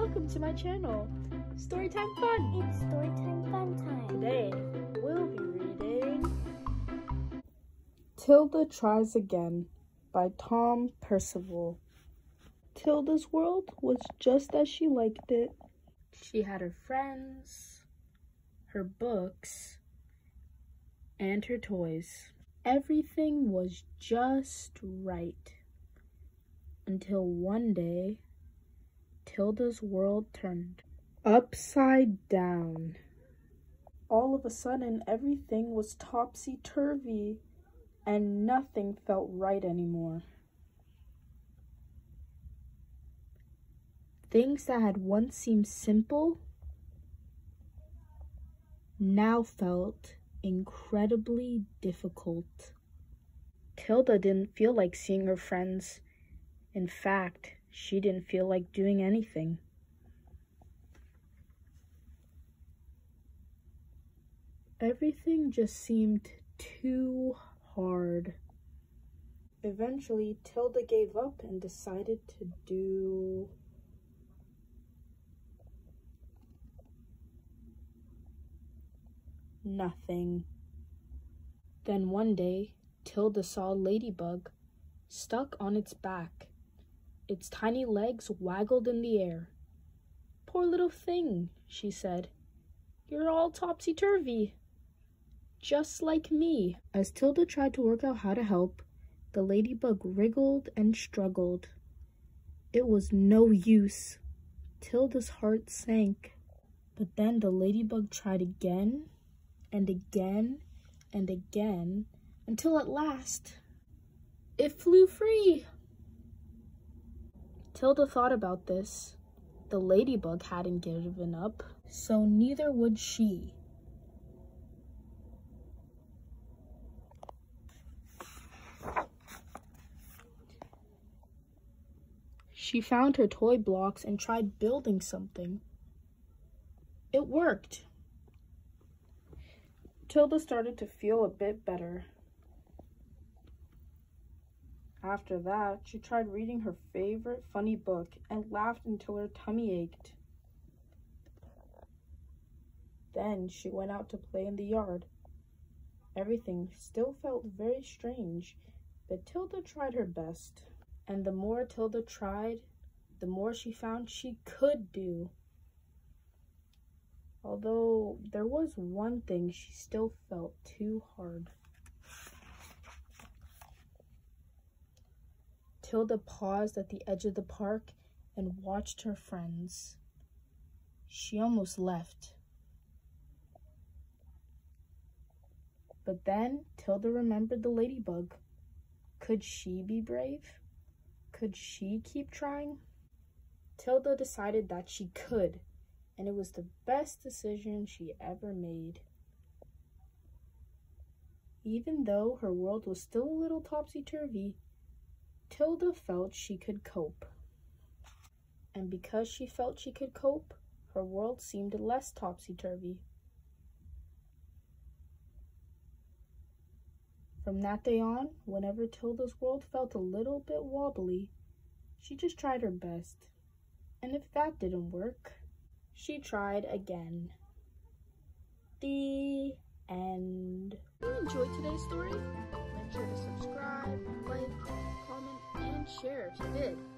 welcome to my channel, Storytime Fun. It's storytime fun time. Today, we'll be reading Tilda Tries Again by Tom Percival. Tilda's world was just as she liked it. She had her friends, her books, and her toys. Everything was just right. Until one day, Tilda's world turned Upside down. All of a sudden, everything was topsy turvy, and nothing felt right anymore. Things that had once seemed simple now felt incredibly difficult. Tilda didn't feel like seeing her friends. In fact, she didn't feel like doing anything. Everything just seemed too hard. Eventually, Tilda gave up and decided to do. Nothing. Then one day, Tilda saw a ladybug stuck on its back. Its tiny legs waggled in the air. Poor little thing, she said. You're all topsy turvy. Just like me. As Tilda tried to work out how to help, the ladybug wriggled and struggled. It was no use. Tilda's heart sank. But then the ladybug tried again and again and again until at last it flew free. Tilda thought about this. The ladybug hadn't given up, so neither would she. She found her toy blocks and tried building something. It worked. Tilda started to feel a bit better. After that, she tried reading her favorite funny book and laughed until her tummy ached. Then she went out to play in the yard. Everything still felt very strange, but Tilda tried her best. And the more Tilda tried, the more she found she could do. Although there was one thing she still felt too hard. Tilda paused at the edge of the park and watched her friends. She almost left. But then Tilda remembered the ladybug. Could she be brave? Could she keep trying? Tilda decided that she could, and it was the best decision she ever made. Even though her world was still a little topsy turvy, Tilda felt she could cope. And because she felt she could cope, her world seemed less topsy turvy. From that day on, whenever Tilda's world felt a little bit wobbly, she just tried her best. And if that didn't work, she tried again. The end. If you enjoyed today's story, share if did.